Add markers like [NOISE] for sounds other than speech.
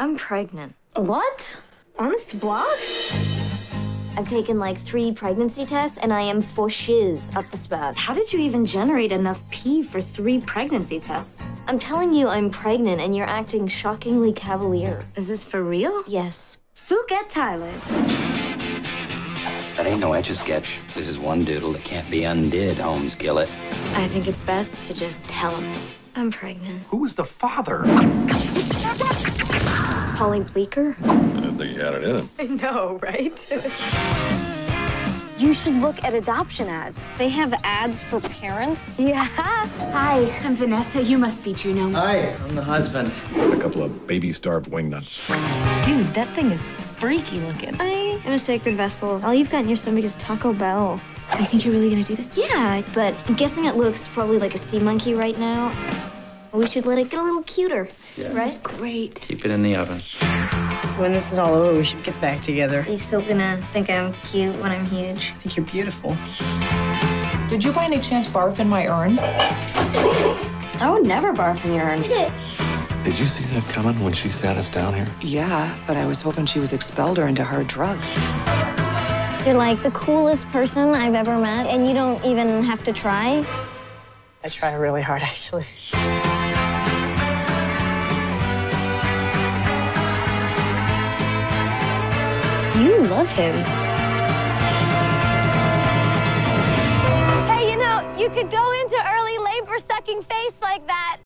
I'm pregnant. What? Honest to blog? I've taken like three pregnancy tests and I am for shiz up the spout. How did you even generate enough pee for three pregnancy tests? I'm telling you I'm pregnant and you're acting shockingly cavalier. Is this for real? Yes. Phuket, Thailand. That ain't no etch a sketch. This is one doodle that can't be undid, Home Skillet. I think it's best to just tell him. I'm pregnant. Who was the father? Paulie Bleeker? I didn't think he had it in him. [LAUGHS] I know, right? you should look at adoption ads. They have ads for parents? Yeah. Hi, I'm Vanessa. You must be Juno. Hi, I'm the husband. A couple of baby-starved wingnuts. Dude, that thing is freaky looking. I am a sacred vessel. All you've got in your stomach is Taco Bell. You think you're really gonna do this? Yeah, but I'm guessing it looks probably like a sea monkey right now. We should let it get a little cuter, right? Great. Keep it in the oven. When this is all over, we should get back together. Are you still gonna think I'm cute when I'm huge? I think you're beautiful. Did you by any chance barf in my urn? I would never barf in your urn. [LAUGHS] Did you see that coming when she sat us down here? Yeah, but I was hoping she was expelled or into hard drugs. You're like the coolest person I've ever met, and you don't even have to try. I try really hard, [LAUGHS] actually. You love him. Hey, you know, you could go into early labor sucking face like that.